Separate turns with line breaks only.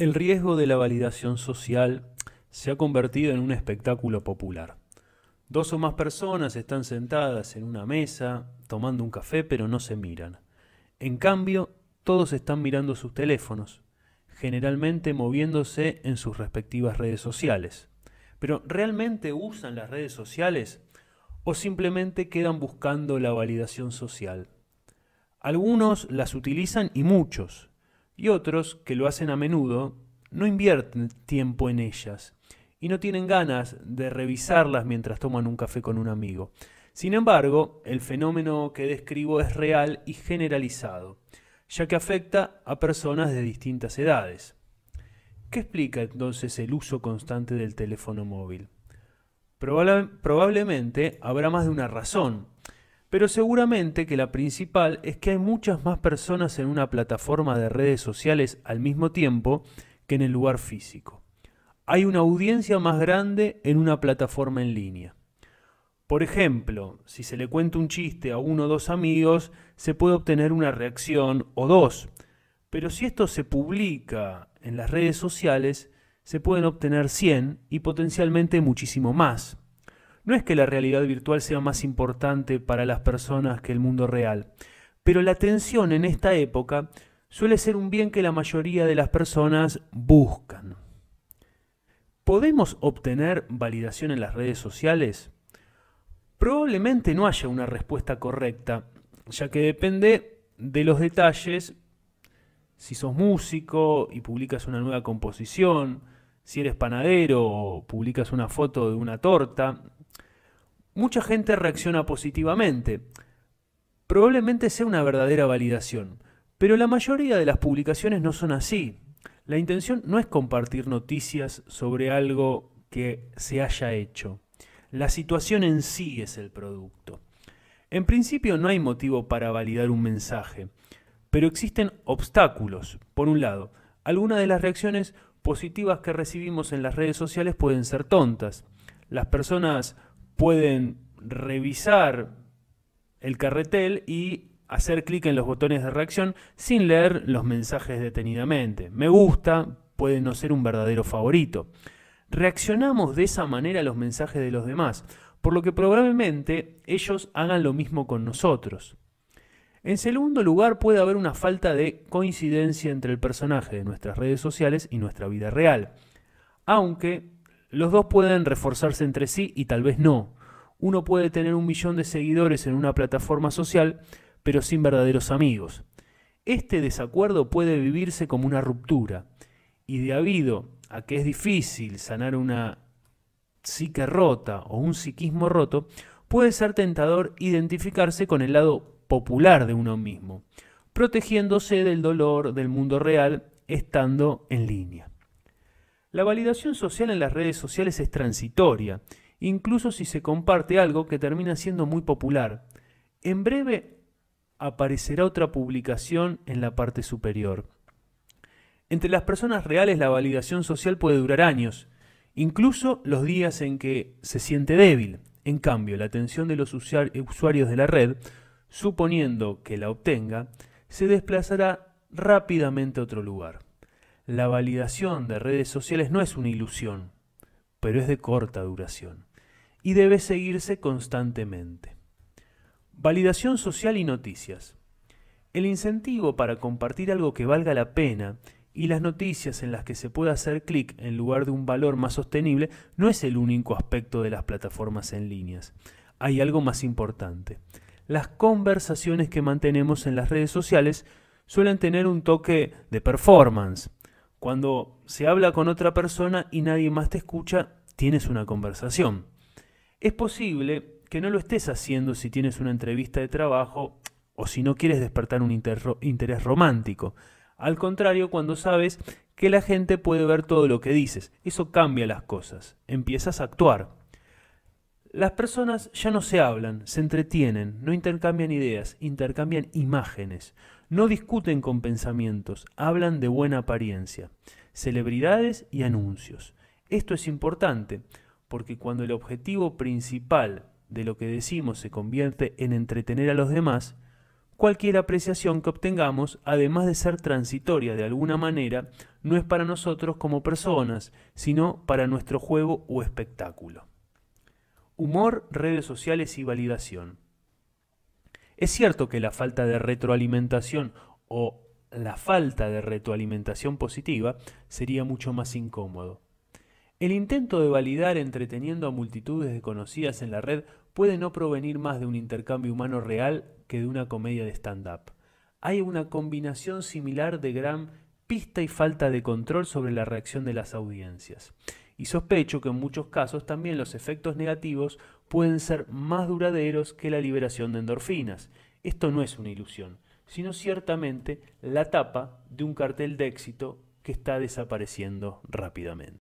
El riesgo de la validación social se ha convertido en un espectáculo popular. Dos o más personas están sentadas en una mesa tomando un café pero no se miran. En cambio, todos están mirando sus teléfonos, generalmente moviéndose en sus respectivas redes sociales. Pero ¿realmente usan las redes sociales o simplemente quedan buscando la validación social? Algunos las utilizan y muchos, y otros, que lo hacen a menudo, no invierten tiempo en ellas y no tienen ganas de revisarlas mientras toman un café con un amigo. Sin embargo, el fenómeno que describo es real y generalizado, ya que afecta a personas de distintas edades. ¿Qué explica entonces el uso constante del teléfono móvil? probablemente habrá más de una razón, pero seguramente que la principal es que hay muchas más personas en una plataforma de redes sociales al mismo tiempo que en el lugar físico. Hay una audiencia más grande en una plataforma en línea. Por ejemplo, si se le cuenta un chiste a uno o dos amigos, se puede obtener una reacción o dos. Pero si esto se publica en las redes sociales, se pueden obtener 100 y potencialmente muchísimo más. No es que la realidad virtual sea más importante para las personas que el mundo real, pero la atención en esta época suele ser un bien que la mayoría de las personas buscan. ¿Podemos obtener validación en las redes sociales? Probablemente no haya una respuesta correcta, ya que depende de los detalles, si sos músico y publicas una nueva composición, si eres panadero o publicas una foto de una torta, mucha gente reacciona positivamente. Probablemente sea una verdadera validación, pero la mayoría de las publicaciones no son así. La intención no es compartir noticias sobre algo que se haya hecho. La situación en sí es el producto. En principio no hay motivo para validar un mensaje, pero existen obstáculos. Por un lado, algunas de las reacciones positivas que recibimos en las redes sociales pueden ser tontas. Las personas pueden revisar el carretel y hacer clic en los botones de reacción sin leer los mensajes detenidamente. Me gusta puede no ser un verdadero favorito reaccionamos de esa manera a los mensajes de los demás, por lo que probablemente ellos hagan lo mismo con nosotros. En segundo lugar, puede haber una falta de coincidencia entre el personaje de nuestras redes sociales y nuestra vida real, aunque los dos pueden reforzarse entre sí y tal vez no. Uno puede tener un millón de seguidores en una plataforma social, pero sin verdaderos amigos. Este desacuerdo puede vivirse como una ruptura, y de a que es difícil sanar una psique rota o un psiquismo roto, puede ser tentador identificarse con el lado popular de uno mismo, protegiéndose del dolor del mundo real estando en línea. La validación social en las redes sociales es transitoria, incluso si se comparte algo que termina siendo muy popular. En breve aparecerá otra publicación en la parte superior. Entre las personas reales la validación social puede durar años, incluso los días en que se siente débil. En cambio, la atención de los usuarios de la red, suponiendo que la obtenga, se desplazará rápidamente a otro lugar. La validación de redes sociales no es una ilusión, pero es de corta duración y debe seguirse constantemente. Validación social y noticias. El incentivo para compartir algo que valga la pena y las noticias en las que se puede hacer clic en lugar de un valor más sostenible no es el único aspecto de las plataformas en líneas. Hay algo más importante. Las conversaciones que mantenemos en las redes sociales suelen tener un toque de performance. Cuando se habla con otra persona y nadie más te escucha, tienes una conversación. Es posible que no lo estés haciendo si tienes una entrevista de trabajo o si no quieres despertar un interés romántico. Al contrario, cuando sabes que la gente puede ver todo lo que dices, eso cambia las cosas, empiezas a actuar. Las personas ya no se hablan, se entretienen, no intercambian ideas, intercambian imágenes, no discuten con pensamientos, hablan de buena apariencia, celebridades y anuncios. Esto es importante, porque cuando el objetivo principal de lo que decimos se convierte en entretener a los demás, cualquier apreciación que obtengamos, además de ser transitoria de alguna manera, no es para nosotros como personas, sino para nuestro juego o espectáculo. Humor, redes sociales y validación. Es cierto que la falta de retroalimentación o la falta de retroalimentación positiva sería mucho más incómodo. El intento de validar entreteniendo a multitudes desconocidas en la red puede no provenir más de un intercambio humano real que de una comedia de stand-up. Hay una combinación similar de gran pista y falta de control sobre la reacción de las audiencias. Y sospecho que en muchos casos también los efectos negativos pueden ser más duraderos que la liberación de endorfinas. Esto no es una ilusión, sino ciertamente la tapa de un cartel de éxito que está desapareciendo rápidamente.